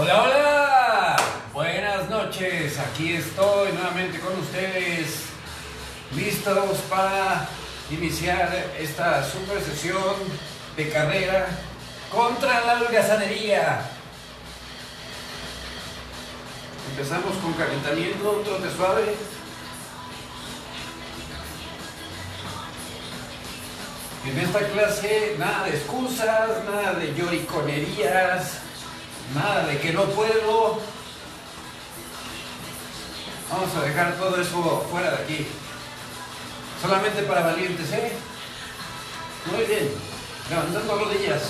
Hola, hola. Buenas noches. Aquí estoy nuevamente con ustedes, listos para iniciar esta super sesión de carrera contra la holgazanería. Empezamos con calentamiento, trote suave. En esta clase nada de excusas, nada de lloriconerías, nada de que no puedo. Vamos a dejar todo eso fuera de aquí. Solamente para valientes, ¿eh? Muy bien. Levantando rodillas.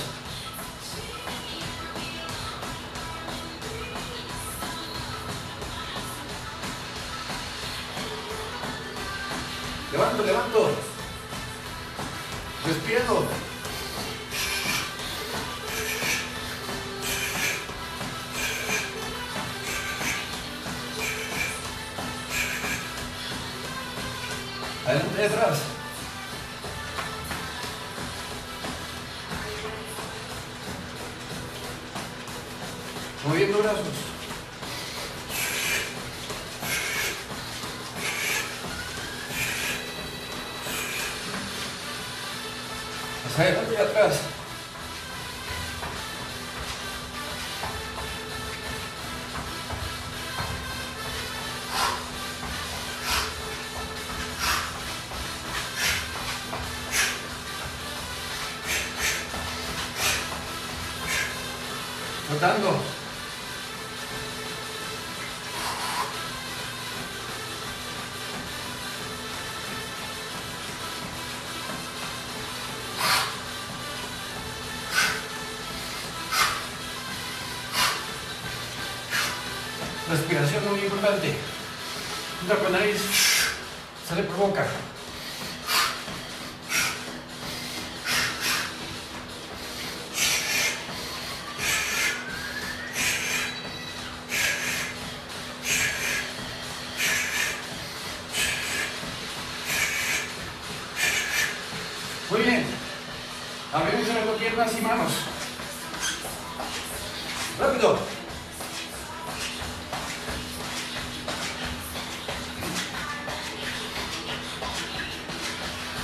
Levanto, levanto. Respirando. Adelante, atrás. Moviendo brazos. Hacia adelante y atrás.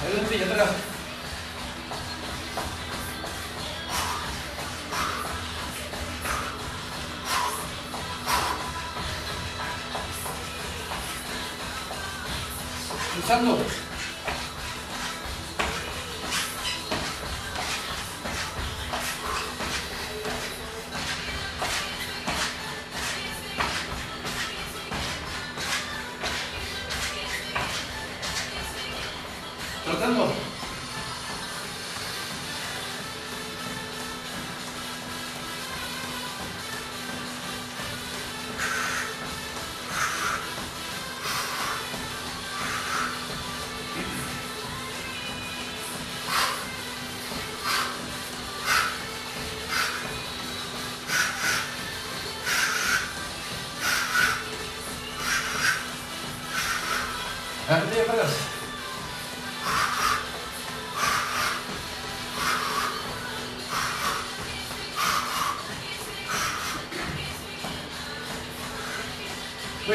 Adelante y atrás. Cruzando.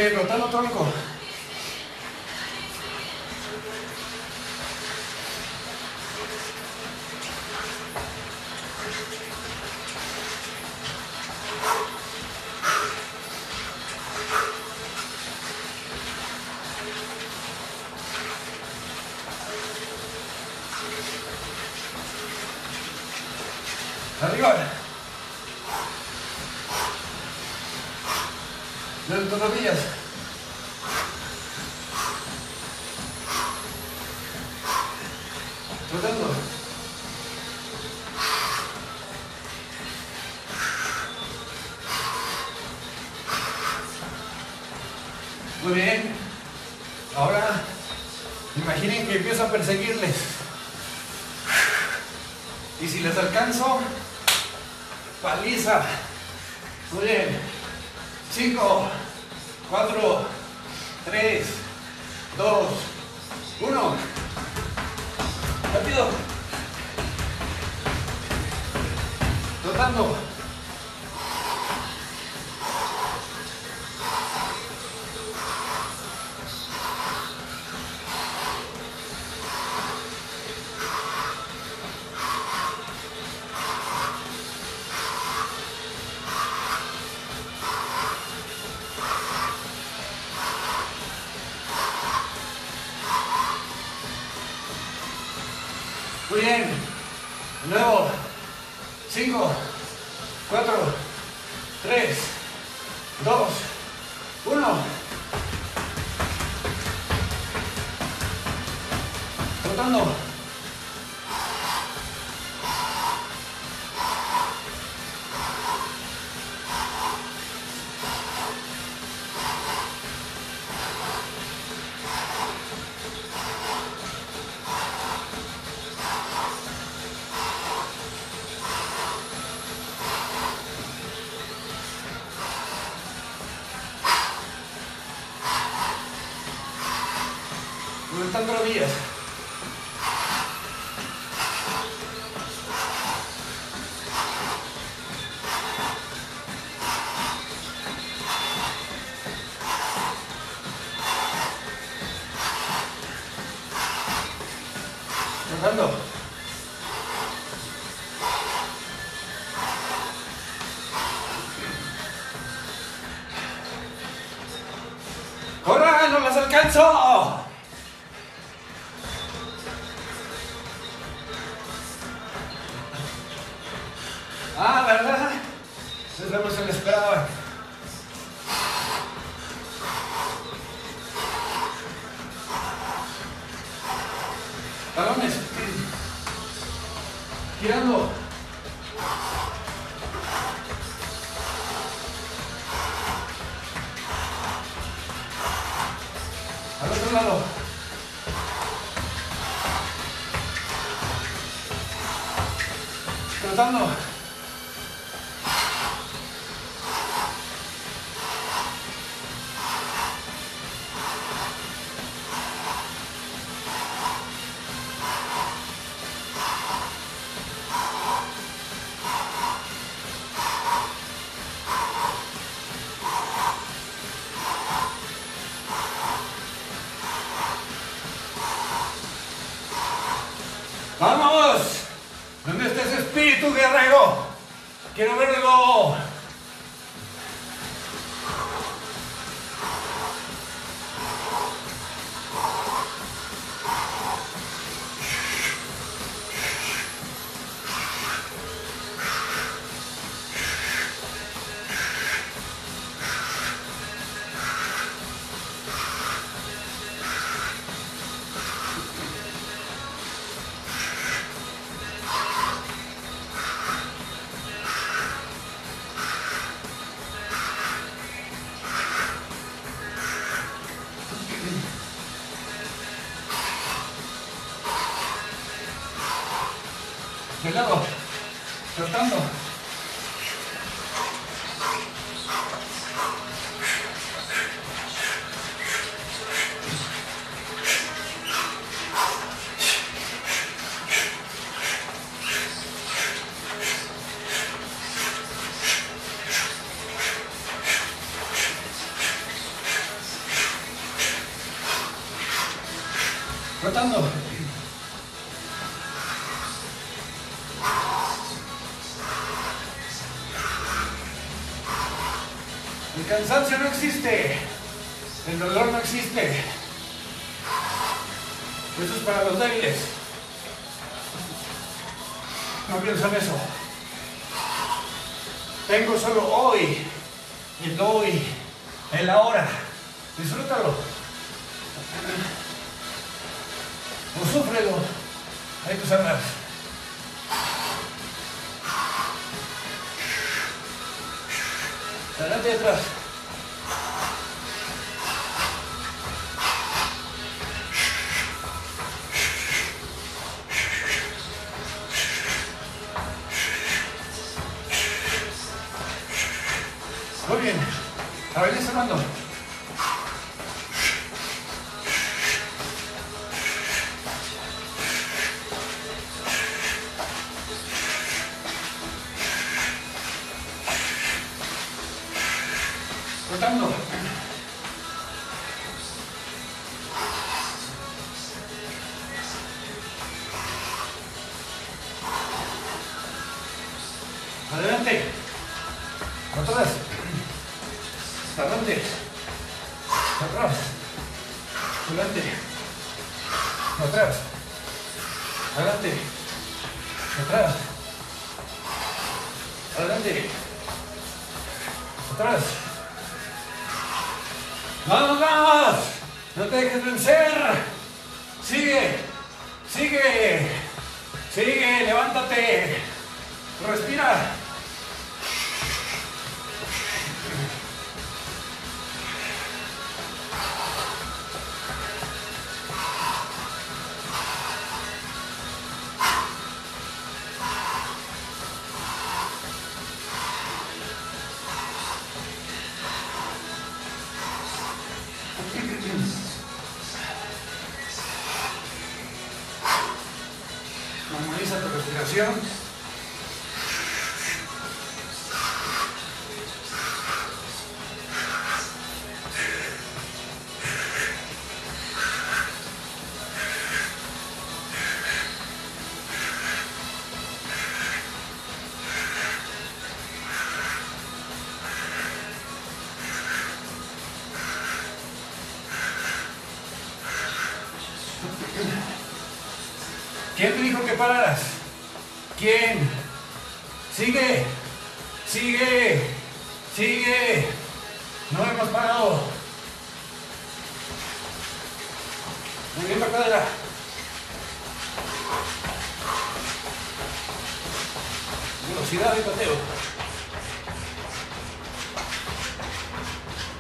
Muy bien, rotando tronco. Arriba. Levanta rodillas. Muy bien. Nuevo. 5, 4, 3, 2, 1. Rotando. Eso no se lo esperaba. O súfrelo. Ahí tú sabrás. Adelante y atrás. Muy bien. A ver, Armando. Rotando. Sigue, levántate. Respira. producción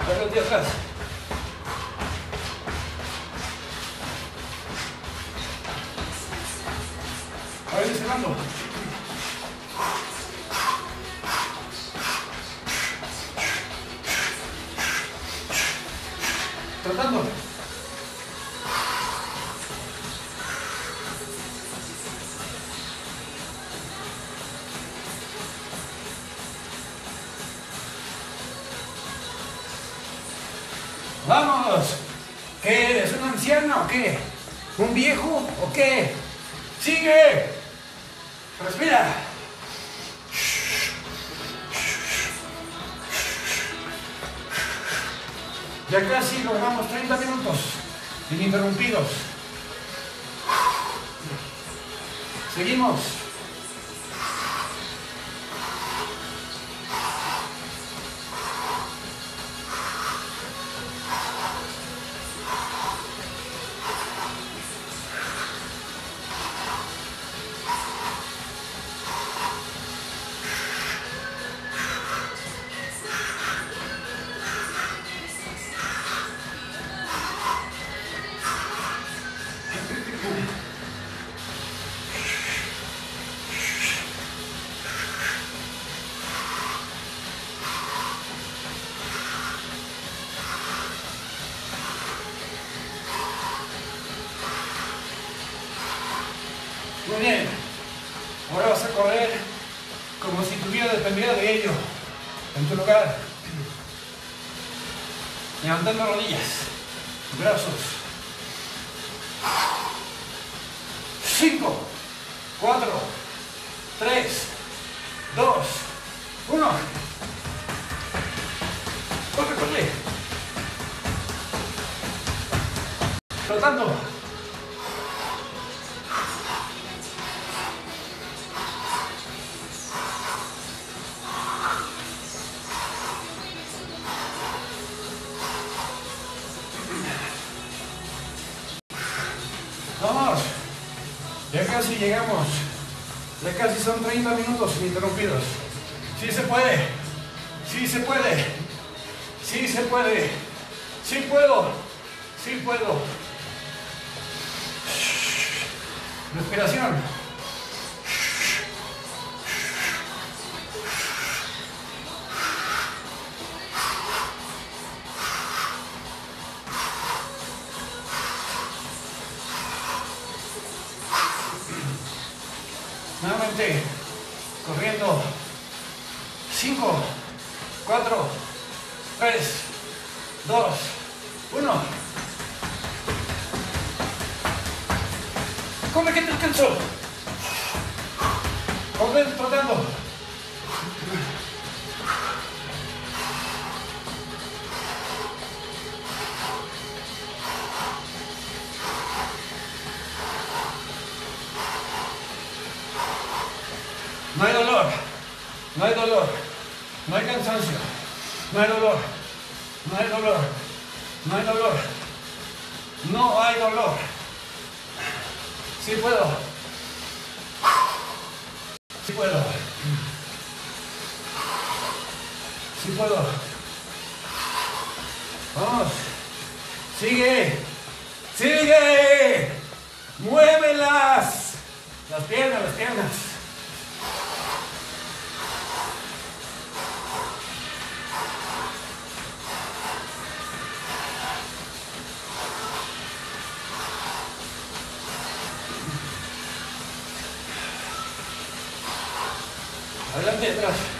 Dale de atrás. A ver, Fernando. viejo o qué? Muy bien. Ahora vas a correr como si tu vida dependiera de ello. En tu lugar. Levantando rodillas, brazos. day. Adelante, atrás. Ahora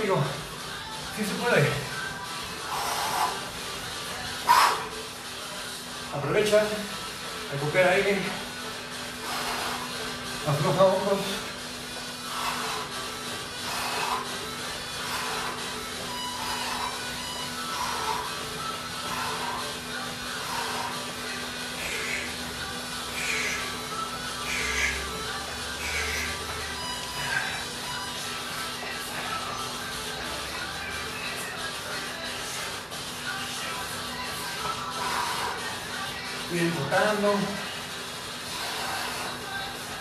digo. Sí se puede. Aprovecha. Recupera aire. Afloja hombros. Bien, tocando.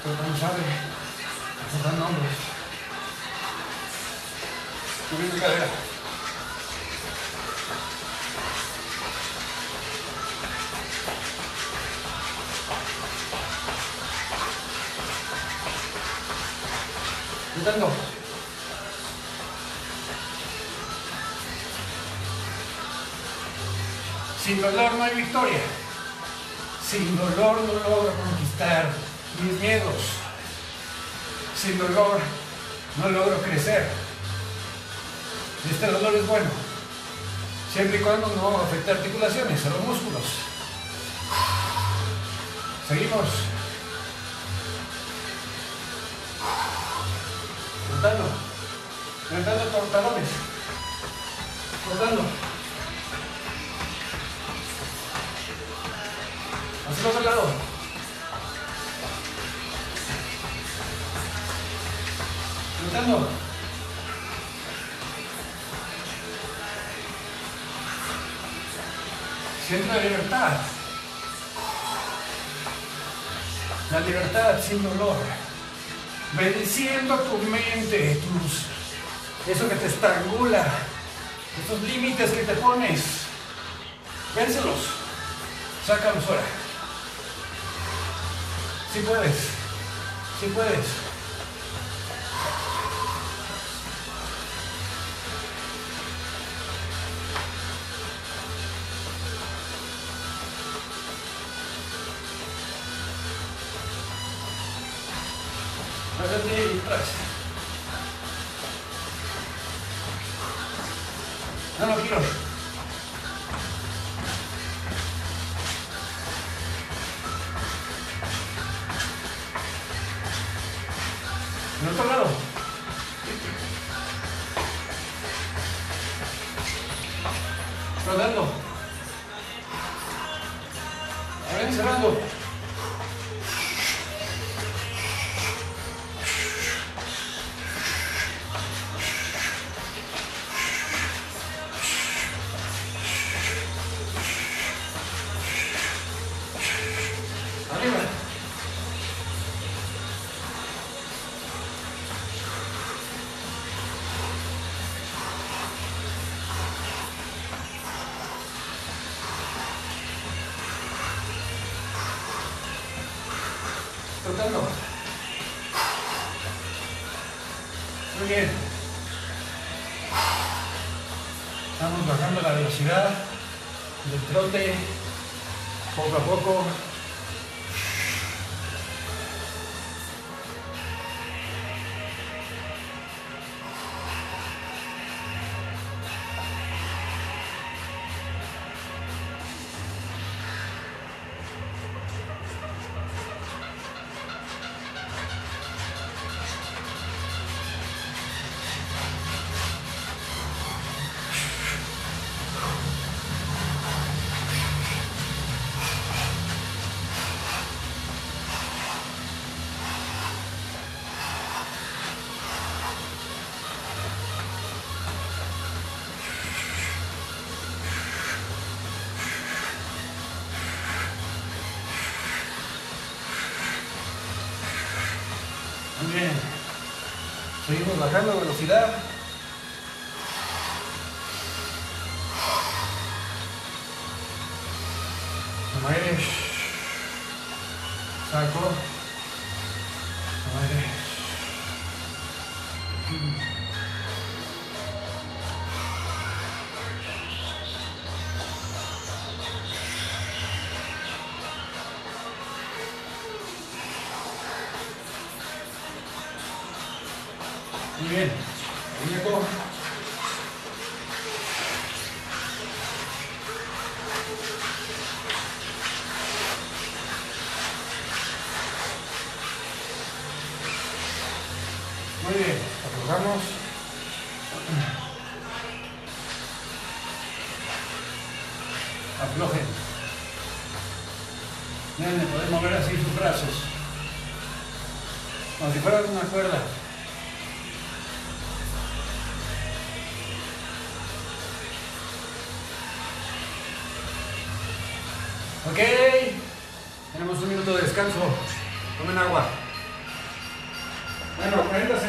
Tocando suave. Tocando hombros. Subiendo cadera. Intentando. Sin dolor no hay victoria. Sin dolor no logro conquistar mis miedos. Sin dolor no logro crecer. Este dolor es bueno. Siempre y cuando no afecte articulaciones, a los músculos. Seguimos. Cortando. Levantando los talones. Cortando. El otro lado. Levantando. Siente la libertad. La libertad sin dolor. Venciendo tu mente, tus, eso que te estrangula, esos límites que te pones. Vénselos. Sácalos fuera. Si puedes. Si puedes. En otro lado. Rodando. Ahora encerrando. Bien. Seguimos bajando velocidad. Toma aire. Saco. Miren, podemos mover así sus brazos. Como si fueran una cuerda. Ok, tenemos un minuto de descanso. Tomen agua. Bueno, 40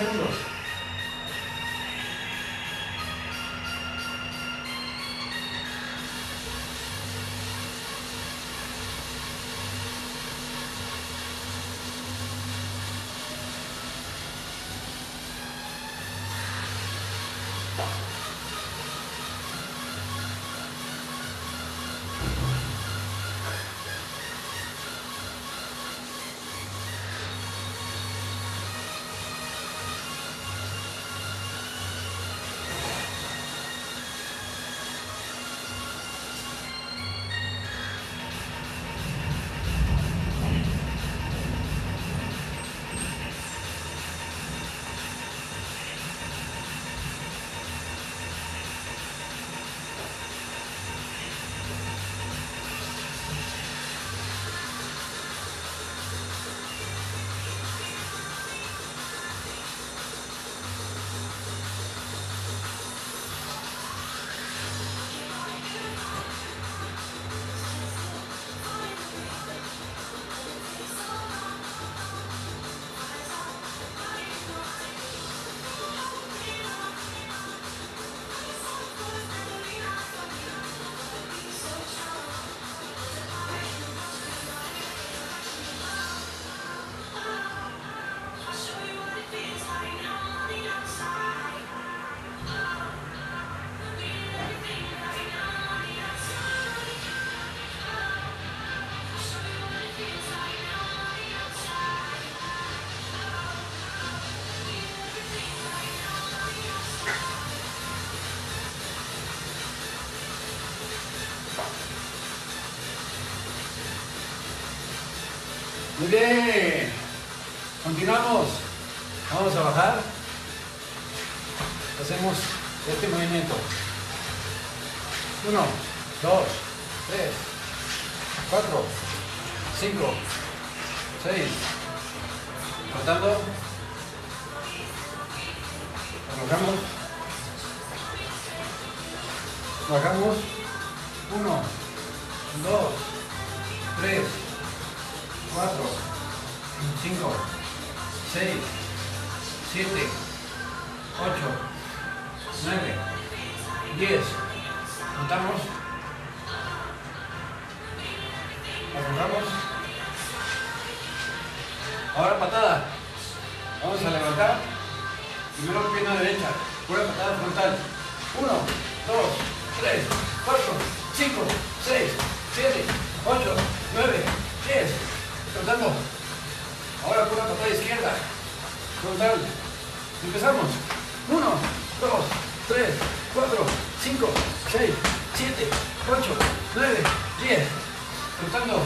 bien. Continuamos. Vamos a bajar. Hacemos este movimiento. Uno, dos, tres, cuatro, cinco, seis. Cortando. Bajamos. Bajamos. Uno, dos, tres, cuatro, cinco, seis, siete, ocho, nueve, diez. Contamos. Aflojamos. Ahora patada. Vamos a levantar. Primero pierna derecha. Pura patada frontal. 1, 2, 3, 4, 5, 6, 7, 8, 9, 10. Soltando. Ahora pura patada izquierda. Frontal. Empezamos. 1, 2, 3, 4, 5, 6, 7, 8, 9, 10. Soltando.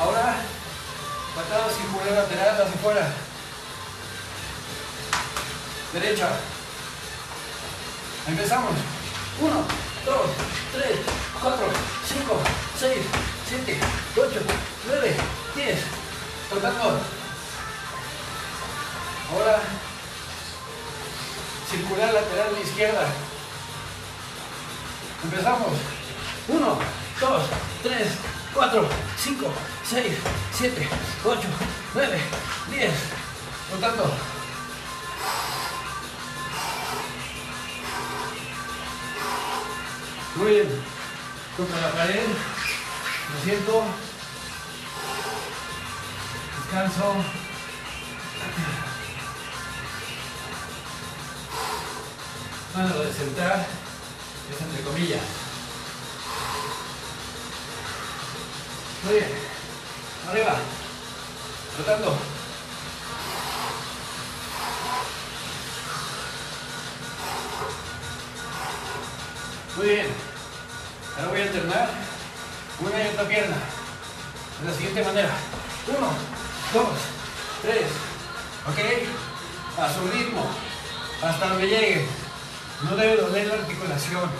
Ahora, patada circular lateral hacia afuera. Derecha. Empezamos. 1, 2, 3, 4, 5, 6, 7, 8, 9, 10. Soltando. Ahora, circular lateral a la izquierda. Empezamos. 1, 2, 3, 4, 5, 6, 7, 8, 9, 10. Soltando. Muy bien. Contra la pared. Me siento. Descanso. Bueno, de sentar es entre comillas. Muy bien. Arriba. Rotando. Muy bien. Ahora voy a alternar una y otra pierna. De la siguiente manera. Uno, dos, tres. ¿Ok? A su ritmo. Hasta donde llegue. No debe doler la articulación.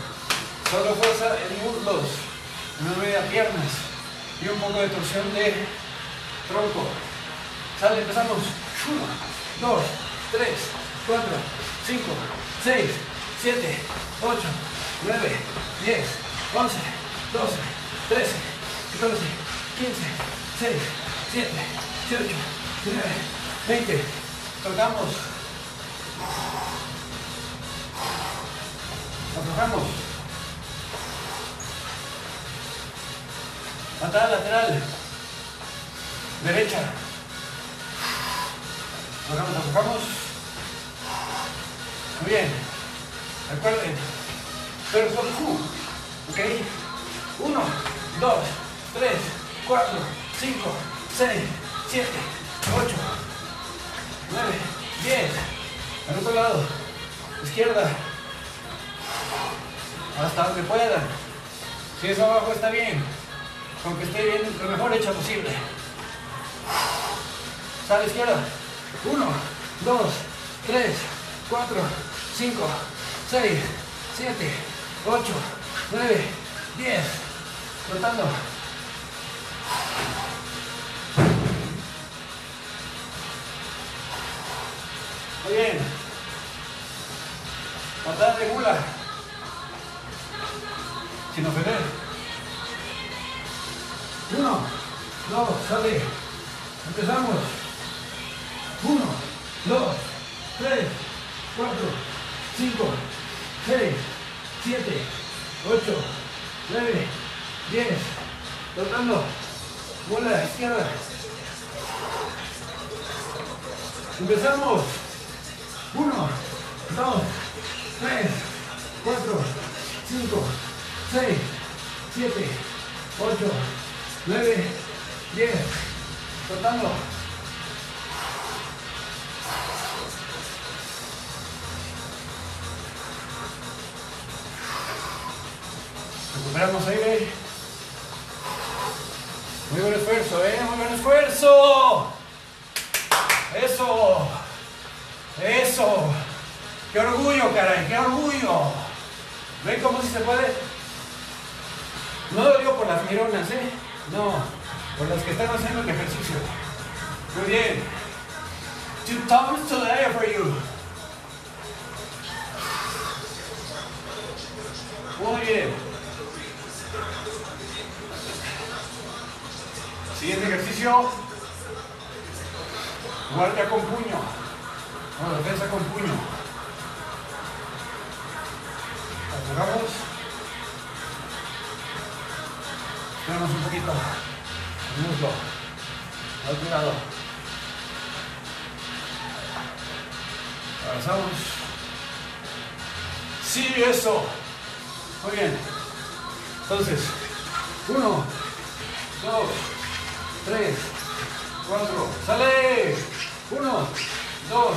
Solo fuerza en muslos. No media piernas. Y un poco de torsión de tronco. Sale, empezamos. Uno, dos, tres, cuatro, cinco, seis, siete, ocho, 9, 10, 11, 12, 13, 14, 15, 6, 7, 18, 19, 20. Tocamos. Aflojamos. Patada lateral. Derecha. Aflojamos, aflojamos. Muy bien. Recuerden, pero por Q. ¿Ok? 1, 2, 3, 4, 5, 6, 7, 8, 9, 10. Al otro lado. Izquierda. Hasta donde puedan. Si es abajo está bien. Aunque esté bien, lo mejor hecha posible. Sale izquierda. 1, 2, 3, 4, 5, 6, 7, 8, 9, 10. Soltando. Muy bien. Patada de gula. Sin ofender. Uno, dos, sale. Empezamos. Uno, dos, tres, cuatro, cinco, seis, siete, ocho, nueve, diez. Tratando. Bola izquierda. Empezamos. Uno, dos, tres, cuatro, cinco, seis, siete, ocho, nueve, diez. Tratando. Recuperamos aire. Muy buen esfuerzo, ¿eh? Muy buen esfuerzo. Eso. Eso. Qué orgullo, caray. Qué orgullo. ¿Ven cómo si se puede? No lo digo por las mironas, ¿eh? No. Por las que están haciendo el ejercicio. Muy bien. Two thumbs to the air for you. Muy bien. Siguiente ejercicio. Guardia con puño. No, defensa con puño. Apagamos. Esperamos un poquito. El muslo. Al otro lado. Avanzamos. Sí, eso. Muy bien. Entonces, uno, dos, tres, cuatro. ¡Sale! Uno, dos,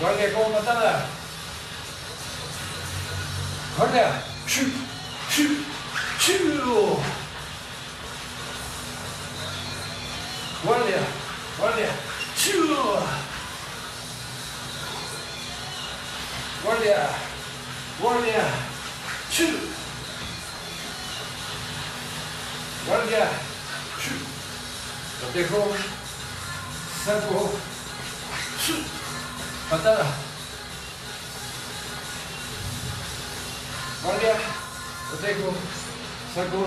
Guardia como patada. Guardia. Shu, shu, shu. Guardia, guardia. Shu. Guardia, guardia. Shu. Guardia. Shu. Protejo. Saco. Shu. Patada. Guardia. Protejo. Saco.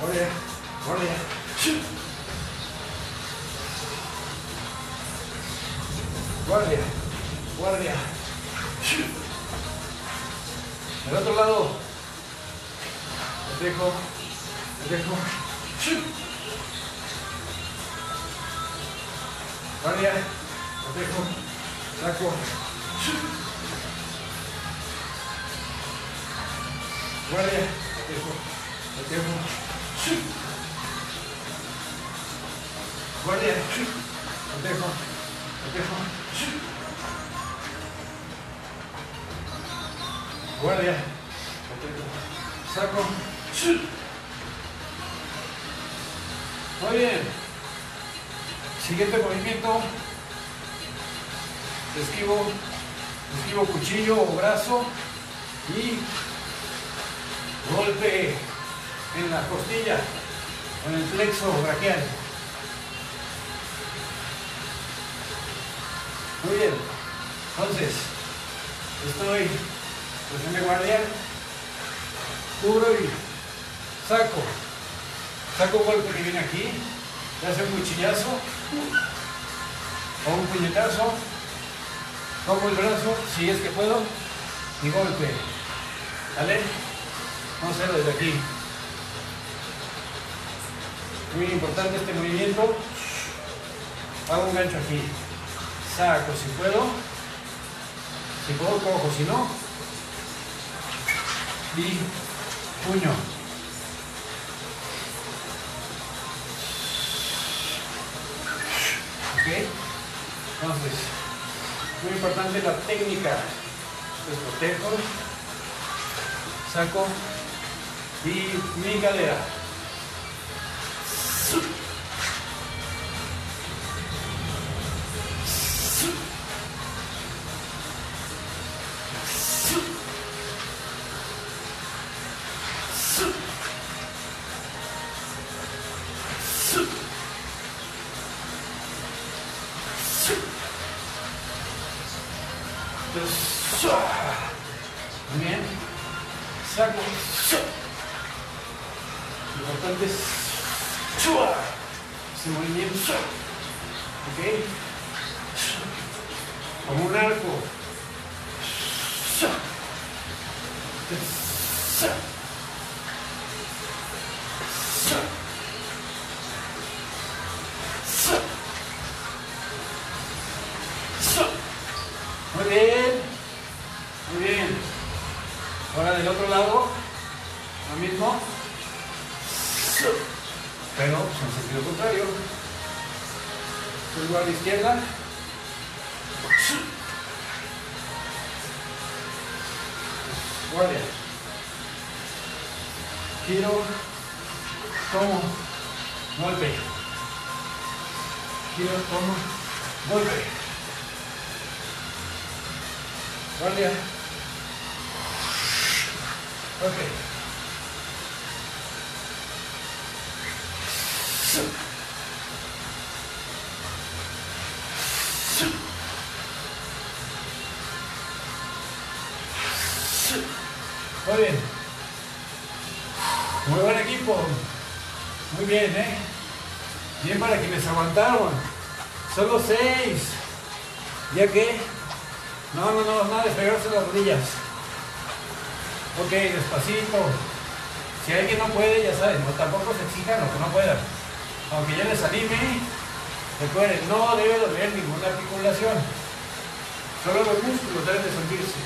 Guardia. Guardia. Guardia. Guardia. Del otro lado. Protejo. Protejo. Guardia, protejo, saco, guardia, protejo, protejo, guardia, protejo, protejo, guardia, protejo, saco, muy bien. Siguiente movimiento. Esquivo, esquivo cuchillo o brazo y golpe en la costilla en el plexo braquial. Muy bien. Entonces, estoy posición de guardia, cubro y saco. Saco golpe que viene aquí, le hace un cuchillazo o un puñetazo, tomo el brazo, si es que puedo, y golpe. ¿Vale? Vamos a hacerlo desde aquí. Muy importante este movimiento. Hago un gancho aquí. Saco si puedo. Si puedo, cojo. Si no, y puño. Entonces, muy importante la técnica. Desprotejo, saco y mi cadera. Ese movimiento. ¿Ok? Como un arco. Muy bien. A izquierda. Guardia. Giro. Tomo. Golpe. Giro, tomo. Golpe. Guardia. Solo seis. ¿Ya qué? No, no, no, nada de pegarse las rodillas. Ok, despacito. Si alguien no puede, ya saben, no, tampoco se exijan lo que no puedan. Aunque ya les anime, recuerden, no debe doler ninguna articulación. Solo los músculos deben de sentirse.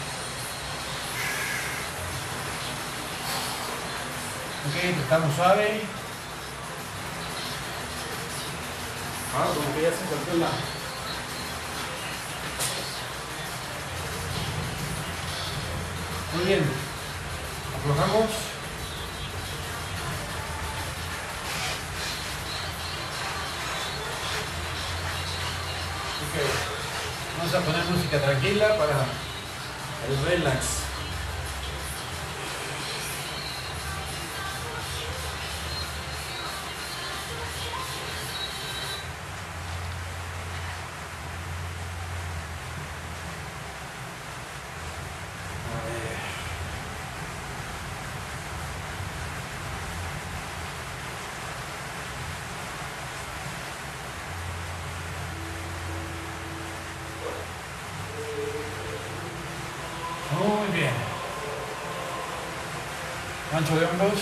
Ok, estamos suave. Ah, como que ya se la... Muy bien. Aflojamos. Ok. Vamos a poner música tranquila para el relax. Ancho de hombros.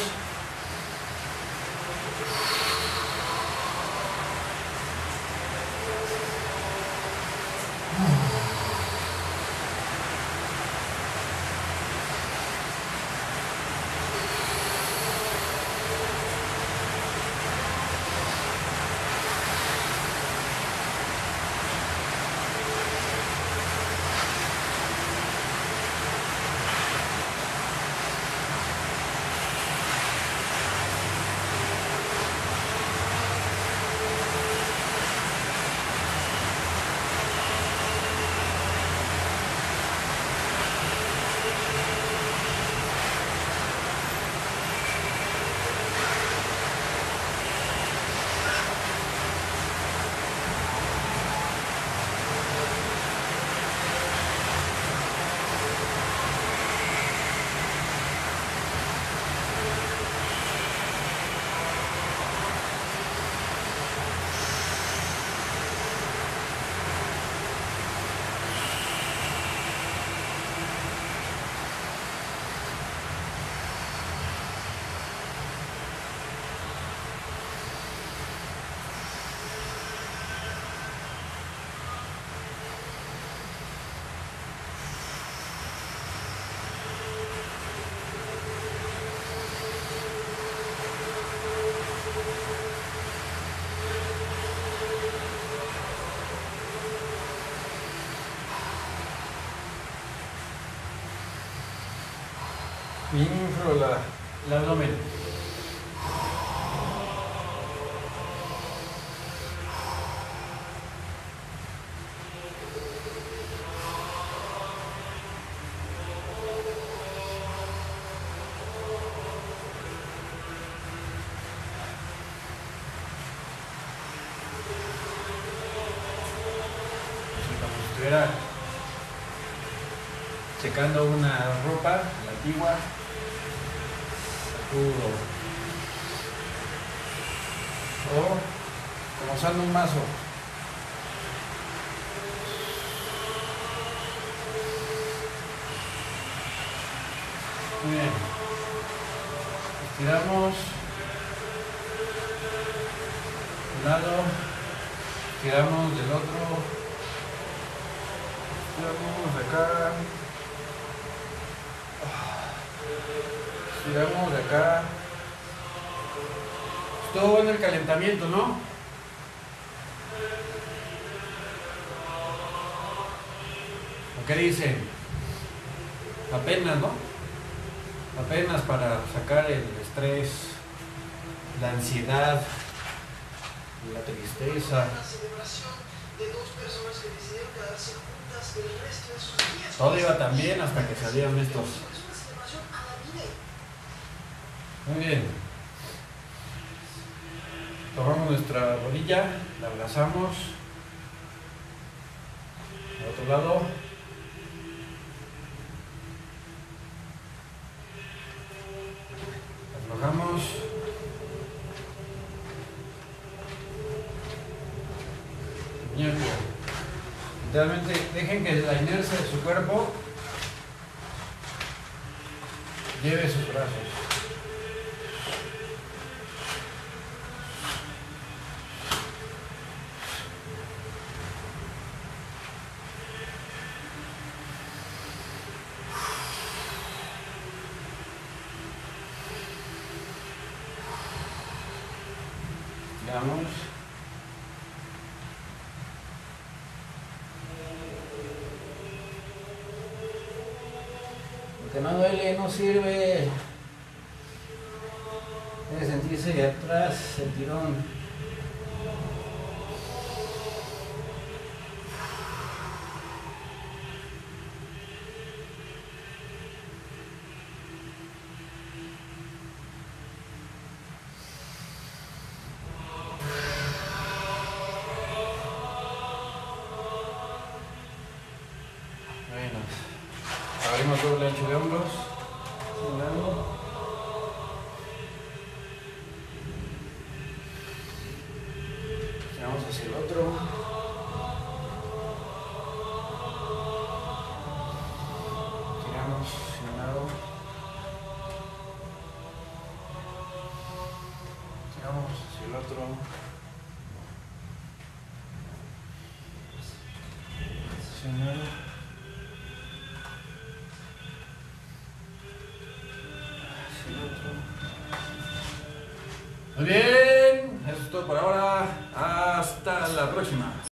Inflo la, el abdomen. Así como si estuviera secando una ropa a la antigua. Sacudo. O como usando un mazo. Muy bien. Estiramos. Un lado. Estiramos del otro. Estiramos de acá. Estiramos de acá. Todo bueno el calentamiento, ¿no? ¿O qué dicen? Apenas, ¿no? Apenas para sacar el estrés, la ansiedad, la tristeza. Todo iba tan bien hasta que salieron estos. Muy bien. Tomamos nuestra rodilla, la abrazamos. Al otro lado. Sigamos. Realmente dejen que la inercia de su cuerpo lleve sus brazos. Vamos. No no sirve. Debe sentirse de atrás el tirón.